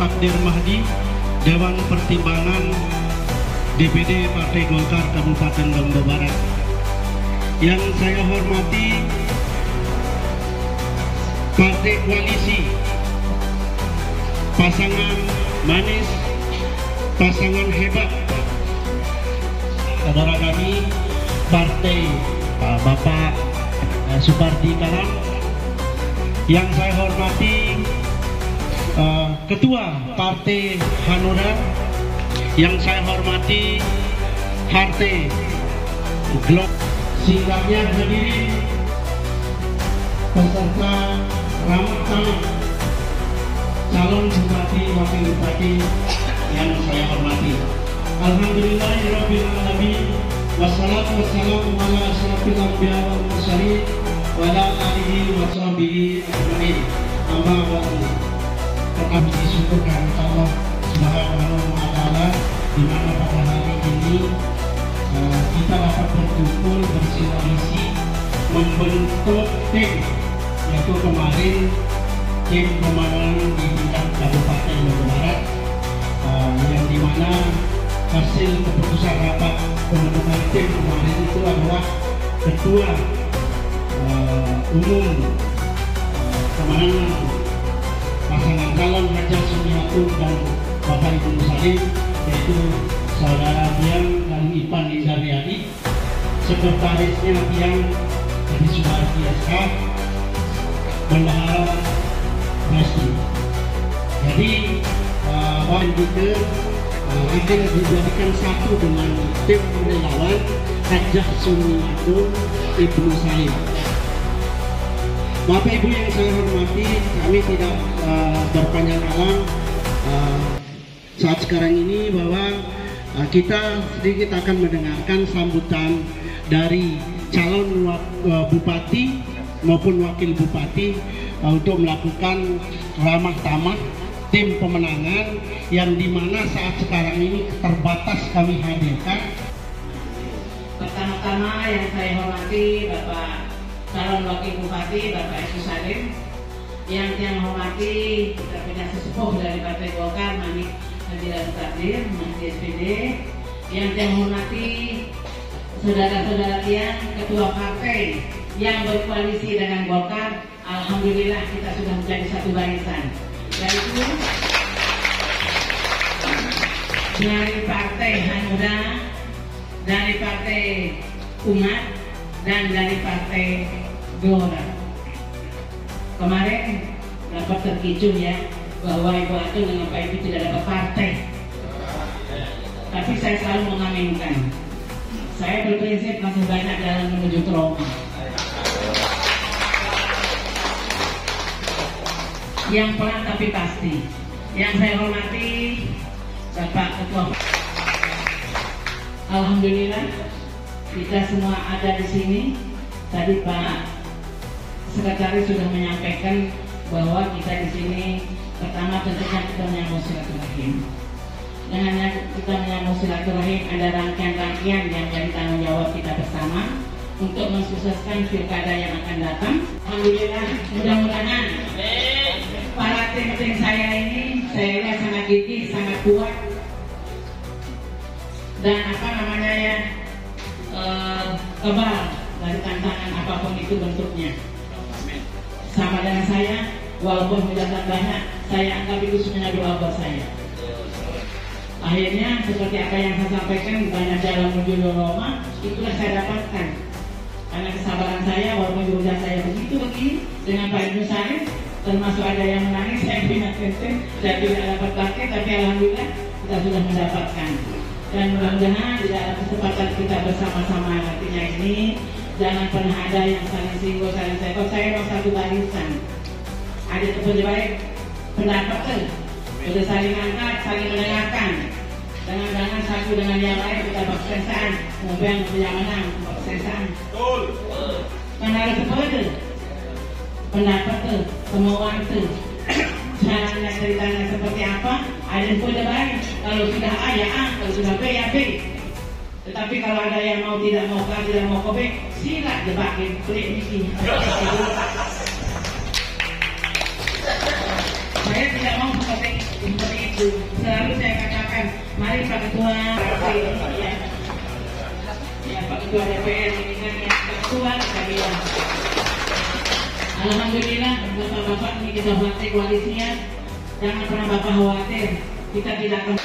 Takdir Mahdi, Dewan Pertimbangan DPD Partai Golkar Kabupaten Lombok Barat. Yang saya hormati Partai Koalisi, pasangan manis, pasangan hebat, saudara kami Partai Bapak uh, Supardi Karam, yang saya hormati uh, Ketua Partai Hanura, yang saya hormati Partai Glok, singkatnya hadirin peserta ramah tamah calon bupati wakil bupati yang saya hormati. Alhamdulillahirabbil alamin wassalatu wassalamu ala asyrafil anbiya wal mursalin wa ala alihi wa sahbihi ajmain. Amma ba'du. Tetap disyukur karena Allah Subhanahu wa taala di mana pada hari ini uh, kita dapat berkumpul bersinergi membentuk tim yaitu kemarin tim pemenangan di tingkat Kabupaten Lombok Barat uh, yang di mana hasil keputusan rapat pembentukan tim kemarin itu adalah ketua uh, umum pasangan calon Raja Sumiatun dan Bapak Ibu Musalim yaitu saudara Biang dan Ipan Izariadi sekretarisnya Biang dari Sumarti SK bendahara Resti. Jadi kita uh, akan dijadikan satu dengan tim relawan Hajah Sumiatun Ibnu Salim. Bapak Ibu yang saya hormati, kami tidak uh, berpanjang alam uh, saat sekarang ini bahwa uh, kita sedikit akan mendengarkan sambutan dari calon uh, bupati maupun wakil bupati uh, untuk melakukan ramah tamah tim pemenangan yang di mana saat sekarang ini terbatas kami hadirkan. Pertama-tama yang saya hormati Bapak calon wakil bupati Bapak Esu Salim, yang yang hormati kita punya sesepuh dari Partai Golkar Manik Hadiran Takdir, Mahdi SPD, yang yang hormati saudara-saudara yang ketua partai yang berkoalisi dengan Golkar, Alhamdulillah kita sudah menjadi satu barisan. Yaitu dari Partai Hanura, dari Partai Umat, dan dari Partai Gelora. Kemarin dapat terkicung ya bahwa Ibu Atun dengan Pak Ibu tidak dapat partai. Tapi saya selalu mengaminkan. Saya berprinsip masih banyak jalan menuju Roma. Yang pelan tapi pasti. Yang saya hormati Bapak Ketua. Alhamdulillah kita semua ada di sini. Tadi Pak Sekretaris sudah menyampaikan bahwa kita di sini pertama tentunya kita menyambung silaturahim. Dengan kita menyambung silaturahim ada rangkaian-rangkaian yang menjadi tanggung jawab kita bersama untuk mensukseskan pilkada yang akan datang. Alhamdulillah, mudah-mudahan para tim-tim saya ini saya lihat sangat gigih, sangat kuat dan apa namanya ya kebal dari tantangan apa pun itu bentuknya. Sama dengan saya, walaupun tidak banyak, saya anggap itu semuanya doa buat saya. Akhirnya seperti apa yang saya sampaikan banyak jalan menuju Roma, itulah saya dapatkan. Karena kesabaran saya, walaupun juga saya begitu begini dengan Pak Ibu saya, termasuk ada yang menangis, saya punya tenten, saya tidak dapat pakai, tapi alhamdulillah kita sudah mendapatkan. Dan mudah-mudahan di dalam kesempatan kita bersama-sama nantinya ini jangan pernah ada yang saling singgung, saling sekot. Saya mau satu barisan. Ada kepada baik pendapat tuh. Sudah saling angkat, saling mendengarkan. Jangan-jangan satu dengan yang lain kita berkesan. Kemudian yang menang berkesan. Betul. Kan harus seperti pendapat tuh, kemauan tuh. Caranya ceritanya seperti apa? Ada pada baik. Kalau sudah A ya A, kalau sudah B ya B. Tetapi kalau ada yang mau tidak mau A, tidak mau ke B, sila jebakin klik di sini. Saya tidak mau seperti seperti itu. Selalu saya katakan, mari Pak Ketua, ya, ya Pak Ketua DPR ini kan yang ketua kita bilang. Alhamdulillah, bapak-bapak ini kita partai koalisinya, jangan pernah bapak khawatir, kita tidak akan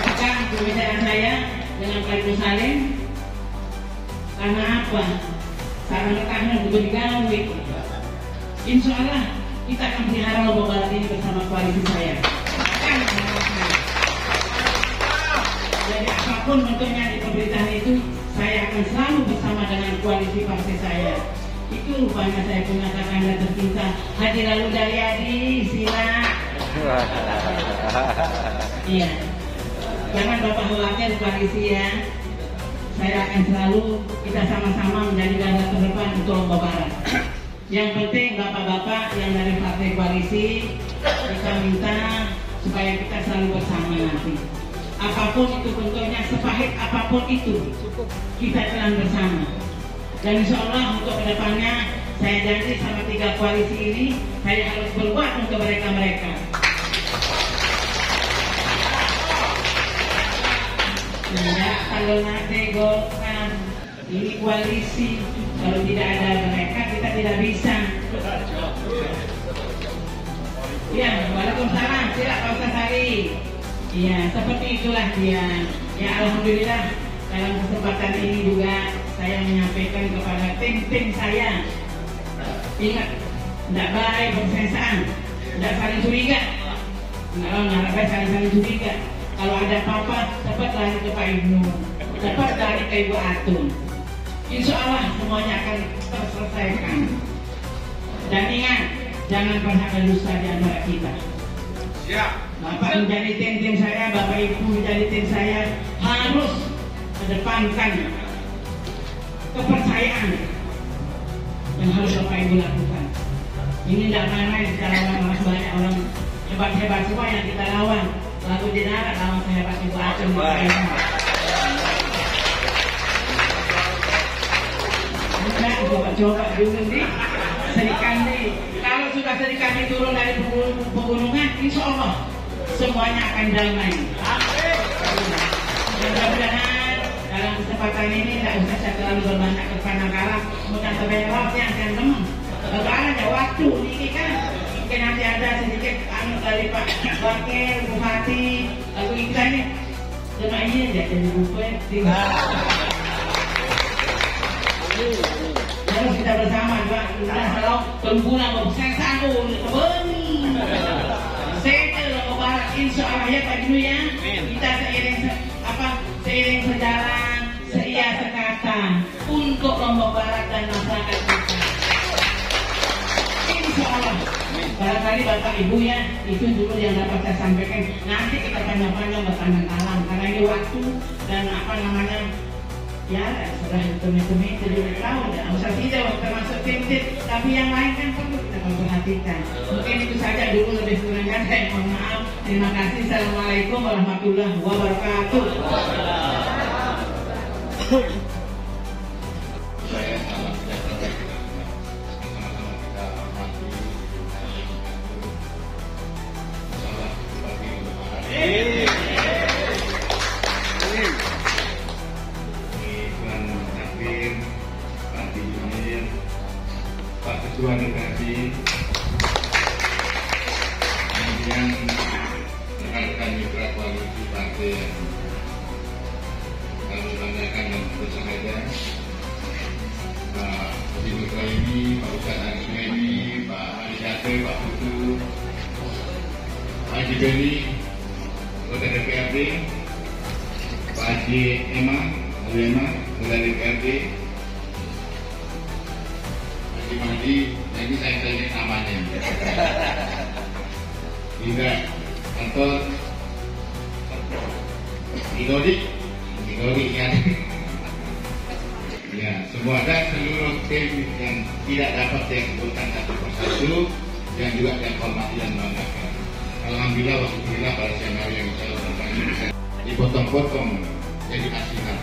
katakan pembicaraan saya dengan Pak Ibu Salim, karena apa? Karena rekannya juga digawe. Insya Allah kita akan pelihara Lombok Barat ini bersama koalisi saya. Jadi apa pun bentuknya di pemerintahan itu, saya akan selalu bersama dengan koalisi partai saya. Itu rupanya saya punya kakanda tercinta Haji Lalu Daryadi, sila. Iya. Jangan Bapak khawatir koalisi ya. Saya akan selalu kita sama-sama menjadi garda terdepan untuk Lombok Barat. Yang penting bapak-bapak yang dari partai koalisi kita minta supaya kita selalu bersama nanti. Apa pun itu bentuknya, sepahit apa pun itu, kita jalan bersama. Dan insya Allah untuk ke depannya saya janji sama tiga koalisi ini saya harus berbuat untuk mereka-mereka. Tidak, kalau nanti golkar ini koalisi, kalau tidak ada mereka kita tidak bisa. Ya, Waalaikumsalam. Silakan Pak Sari. Iya, seperti itulah dia. Ya, Alhamdulillah dalam kesempatan ini juga saya menyampaikan kepada tim-tim saya. Ingat, tidak baik bersensaan, tidak saling curiga. Kalau nggak baik saling-saling curiga. Kalau ada apa-apa, dapat lari ke Pak Ibnu, dapat lari ke Ibu Atun. Insya Allah semuanya akan terselesaikan. Dan ingat, jangan pernah ada dusta di antara kita. Siap. Bapak menjadi tim-tim saya, Bapak Ibu menjadi tim saya harus kedepankan kepercayaan yang harus Bapak Ibu lakukan. Ini tidak main-main kita lawan banyak orang hebat-hebat semua yang kita lawan. Lalu di darat lawan sehebat Ibu Acung. Enggak, coba-coba dulu nih. Serikandi. Kalau sudah serikandi turun dari pegunung- pegunungan, insya Allah semuanya akan damai. Mudah-mudahan dalam kesempatan ini tidak usah saya terlalu berbanyak mudah terberok yang saya teman. Lebaran ya waktu ini kan mungkin nanti ada sedikit anu dari Pak Wakil, Bupati, lalu kita ini cuma ini aja jadi bupati. tinggal. Harus kita bersama juga. Kita kalau kumpulan saya satu kebeni. Saya barat insya Allah ya Pak Junu ya. Kita seiring se- apa seiring sekata untuk dan masyarakat kita. Insya Allah. Barangkali Bapak Ibu ya, itu dulu yang dapat saya sampaikan. Nanti kita panjang-panjang bertanya alam karena ini waktu dan apa namanya ya sudah hitung-hitung jadi tahu ya usah tidak termasuk tim-tim tapi yang lain kan perlu kita memperhatikan mungkin itu saja dulu lebih kurangnya saya mohon maaf terima kasih assalamualaikum warahmatullahi wabarakatuh Haji Emma, Haji Emma, anggota DPRD, Haji Mahdi, nah ini saya tanya namanya. Hingga kantor Idodi, Idodi kan. Ya, semua dan seluruh tim yang tidak dapat saya sebutkan satu persatu yang juga saya hormati dan banggakan. Alhamdulillah, Alhamdulillah pada hari yang saya lakukan dipotong-potong jadi asinan.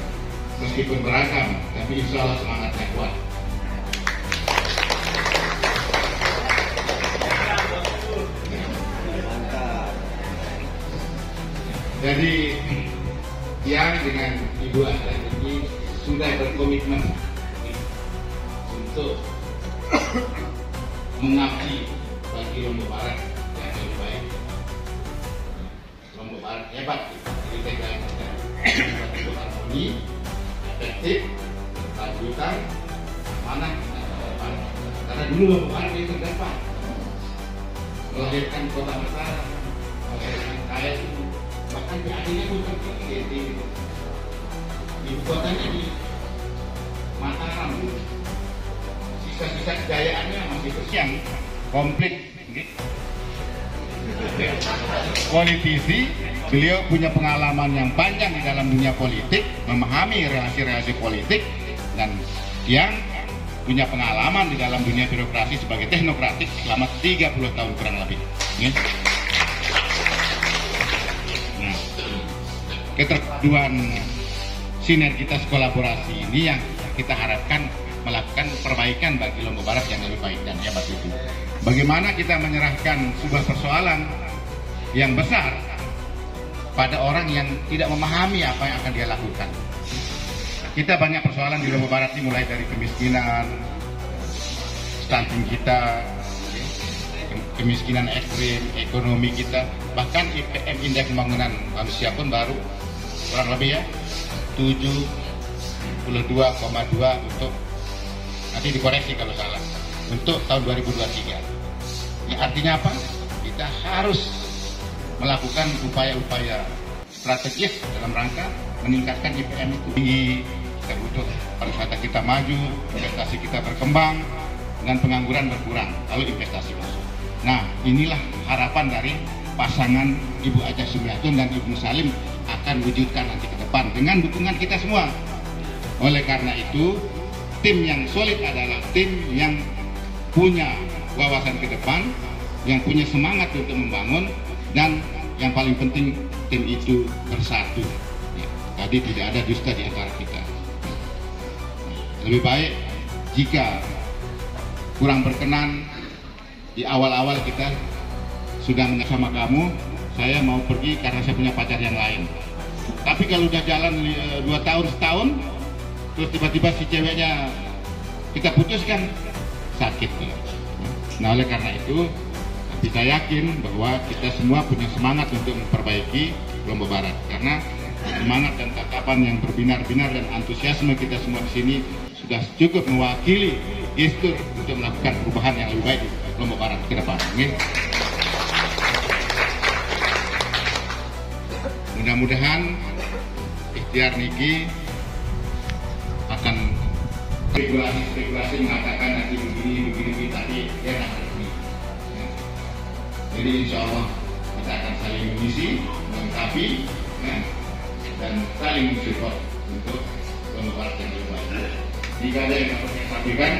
Meskipun beragam, tapi insya Allah semangatnya kuat. Sisa-sisa kejayaannya masih bersiang komplit politisi beliau punya pengalaman yang panjang di dalam dunia politik memahami relasi-relasi politik dan yang punya pengalaman di dalam dunia birokrasi sebagai teknokratik selama 30 tahun kurang lebih Ya. Nah, keterpaduan sinergitas kolaborasi ini yang kita harapkan melakukan perbaikan bagi Lombok Barat yang lebih baik dan hebat itu. Bagaimana kita menyerahkan sebuah persoalan yang besar pada orang yang tidak memahami apa yang akan dia lakukan. Kita banyak persoalan di Lombok Barat ini mulai dari kemiskinan, stunting kita, kemiskinan ekstrim, ekonomi kita, bahkan IPM Indeks Pembangunan Manusia pun baru kurang lebih ya 72,2 untuk nanti dikoreksi kalau salah untuk tahun 2023. Ini artinya apa? Kita harus melakukan upaya-upaya strategis dalam rangka meningkatkan IPM itu. Di kita butuh pariwisata kita maju, investasi kita berkembang, dan pengangguran berkurang, lalu investasi masuk. Nah, inilah harapan dari pasangan Ibu Aja Sumiatun dan Ibu Salim akan wujudkan nanti ke depan dengan dukungan kita semua. Oleh karena itu, tim yang solid adalah tim yang punya wawasan ke depan, yang punya semangat untuk membangun, dan yang paling penting tim itu bersatu. Ya, Tadi tidak ada dusta di antara kita. Lebih baik jika kurang berkenan di awal-awal kita sudah sama kamu, saya mau pergi karena saya punya pacar yang lain. Tapi kalau udah jalan eh, dua tahun setahun, terus tiba-tiba si ceweknya kita putuskan sakit. Nah oleh karena itu, kita yakin bahwa kita semua punya semangat untuk memperbaiki Lombok Barat karena semangat dan tatapan yang berbinar-binar dan antusiasme kita semua di sini sudah cukup mewakili gestur untuk melakukan perubahan yang lebih baik di Lombok Barat ke depan. Mudah-mudahan ikhtiar Niki spekulasi-spekulasi mengatakan nanti begini, begini, begini tadi ya nah, resmi. Ya. Jadi insya Allah kita akan saling mengisi, melengkapi, ya, dan saling mensupport untuk Barat yang lebih baik. Jika ada yang dapat saya sampaikan,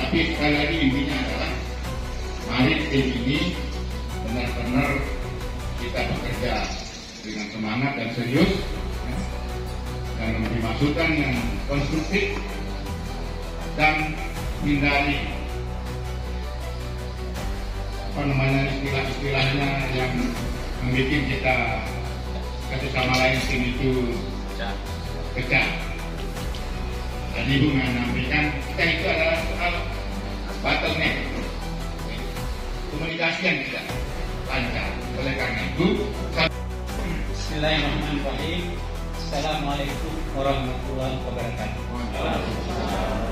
tapi sekali lagi intinya adalah mari tim ini benar-benar kita bekerja dengan semangat dan serius ya, dan memberi masukan yang konstruktif dan hindari apa namanya istilah-istilahnya yang membuat kita satu sama lain tim itu pecah. Tadi Ibu menyampaikan kita itu adalah soal bottleneck komunikasi yang tidak lancar. Oleh karena itu, Bismillahirrahmanirrahim. Assalamualaikum warahmatullahi wabarakatuh.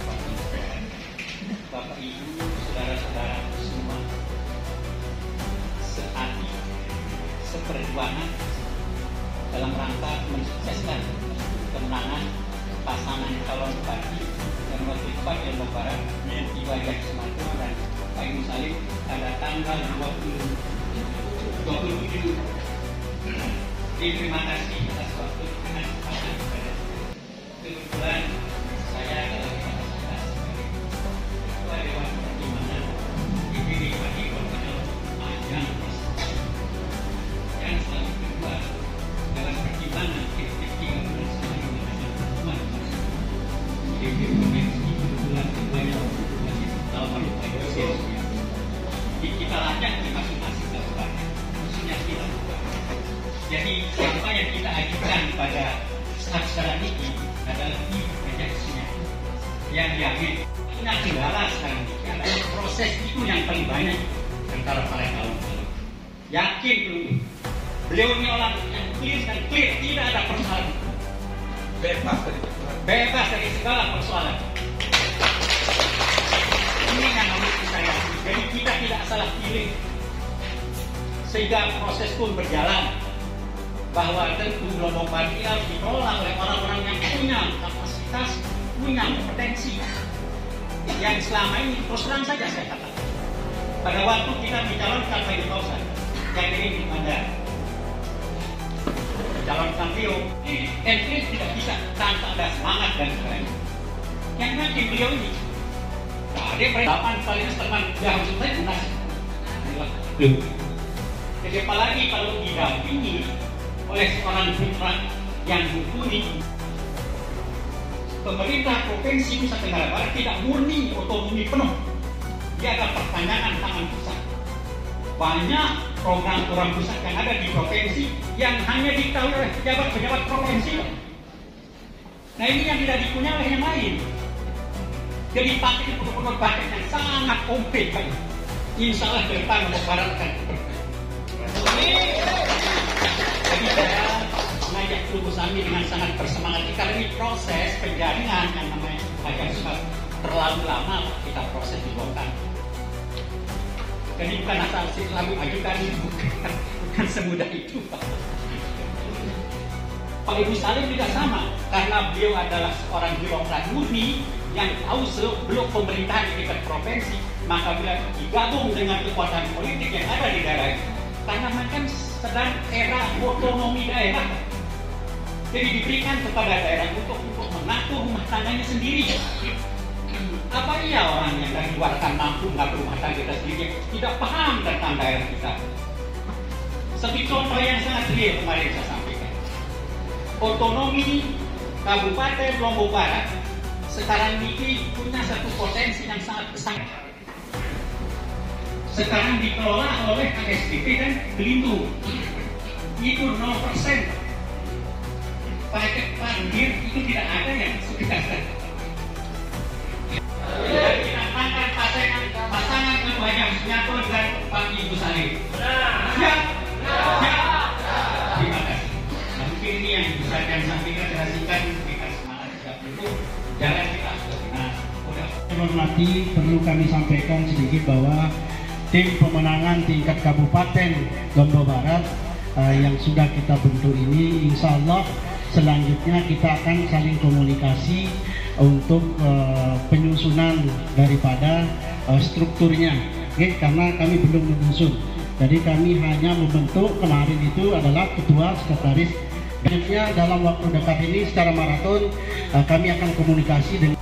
Bapak Ibu, saudara-saudara semua. Sehati, seperjuangan dalam rangka mensukseskan kemenangan pasangan calon bupati dan wakil bupati Lombok Barat di Wajah Sumatera dan Pak Ibu Salim pada tanggal 20 27 Jadi terima kasih atas waktu dan kesempatan kebetulan sehingga proses pun berjalan bahwa tentu baru ini harus dikelola oleh orang-orang yang punya kapasitas, punya kompetensi yang selama ini terus terang saja saya katakan pada waktu kita mencalonkan Pak Kausan yang ini ada calonkan beliau ini tidak bisa tanpa ada semangat dan sebagainya yang nanti beliau ini ada delapan kali teman yang harus saya lunas jadi apalagi kalau didampingi oleh seorang putra yang mumpuni? Pemerintah provinsi Nusa Tenggara Barat tidak murni otonomi penuh. Dia ada perpanjangan tangan pusat banyak program-program pusat yang ada di provinsi yang hanya diketahui oleh pejabat-pejabat provinsi. Nah ini yang tidak dipunyai oleh yang lain. Jadi pakai paket yang sangat komplit insya Allah ke depan barat akan jadi saya mengajak tubuh kami dengan sangat bersemangat karena ini proses penjaringan yang namanya agak sudah terlalu lama kita proses di Bogor. Jadi bukan asal si lagu ajukan bukan, bukan semudah itu Pak. Pak Ibu Salim juga sama karena beliau adalah seorang birokrat murni yang tahu seluk beluk pemerintahan di tingkat provinsi maka bila digabung dengan kekuatan politik yang ada di daerah itu karena makan sedang era otonomi daerah. Jadi diberikan kepada daerah untuk untuk mengatur rumah tangganya sendiri. Apa iya orang yang dari luar kan mampu mengatur rumah tangga kita sendiri tidak paham tentang daerah kita? Seperti contoh yang sangat real kemarin saya sampaikan. Otonomi Kabupaten Lombok Barat sekarang ini punya satu potensi yang sangat besar sekarang dikelola oleh ASDP dan Belindo. Itu 0% paket panggil itu tidak ada yang sudah kita makan pasangan pasangan kebanyak Sunyato dan Pak Ibu Salim. Ya terima kasih. Mungkin ini yang bisa sampaikan kita semangat siap jalan kita. Nah Hormati perlu kami sampaikan sedikit bahwa tim pemenangan tingkat Kabupaten Lombok Barat uh, yang sudah kita bentuk ini insya Allah selanjutnya kita akan saling komunikasi untuk uh, penyusunan daripada uh, strukturnya okay? karena kami belum menyusun jadi kami hanya membentuk kemarin itu adalah ketua sekretaris Selanjutnya dalam waktu dekat ini secara maraton kami akan komunikasi dengan